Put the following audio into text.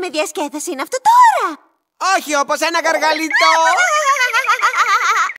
με διασκέδαση είναι αυτό τώρα! Όχι όπως ένα γαργαλιτό!